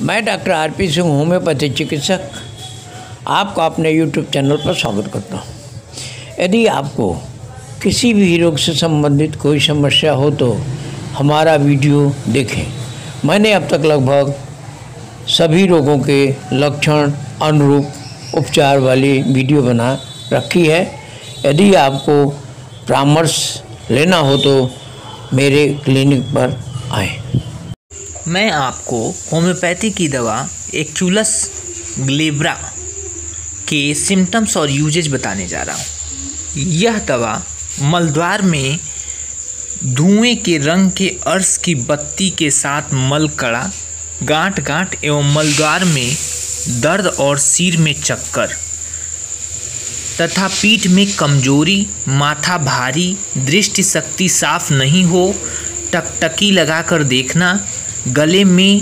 मैं doctor R P Singh homeopathy चिकित्सक। आपका अपने यूट्यूब चैनल पर स्वागत करता हूँ। यदि आपको किसी भी रोग से संबंधित कोई समस्या हो तो हमारा वीडियो देखें। मैंने अब तक लगभग सभी रोगों के लक्षण, अनुरूप उपचार वाली वीडियो बना रखी है। यदि आपको परामर्श लेना हो तो मेरे क्लिनिक पर आएँ। मैं आपको होम्योपैथी की दवा एक्चुलस ग्लेब्रा के सिम्टम्स और यूजेज बताने जा रहा हूँ। यह दवा मलद्वार में धुएँ के रंग के अर्श की बत्ती के साथ मल कड़ा गांठ गांठ एवं मलद्वार में दर्द और सिर में चक्कर तथा पीठ में कमज़ोरी, माथा भारी दृष्टि शक्ति साफ़ नहीं हो, टकटकी लगाकर देखना गले में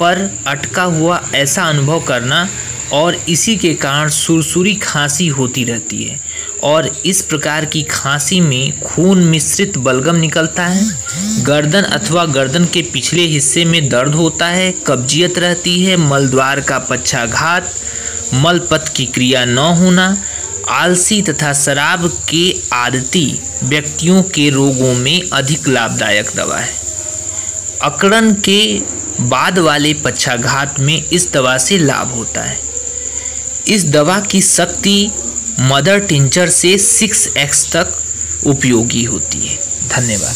पर अटका हुआ ऐसा अनुभव करना और इसी के कारण सुरसुरी खांसी होती रहती है और इस प्रकार की खांसी में खून मिश्रित बलगम निकलता है। गर्दन अथवा गर्दन के पिछले हिस्से में दर्द होता है, कब्जियत रहती है, मलद्वार का पच्छाघात मलपथ की क्रिया न होना, आलसी तथा शराब के आदती व्यक्तियों के रोगों में अधिक लाभदायक दवा है। अकड़न के बाद वाले पक्षाघात में इस दवा से लाभ होता है। इस दवा की शक्ति मदर टिंचर से सिक्स एक्स तक उपयोगी होती है। धन्यवाद।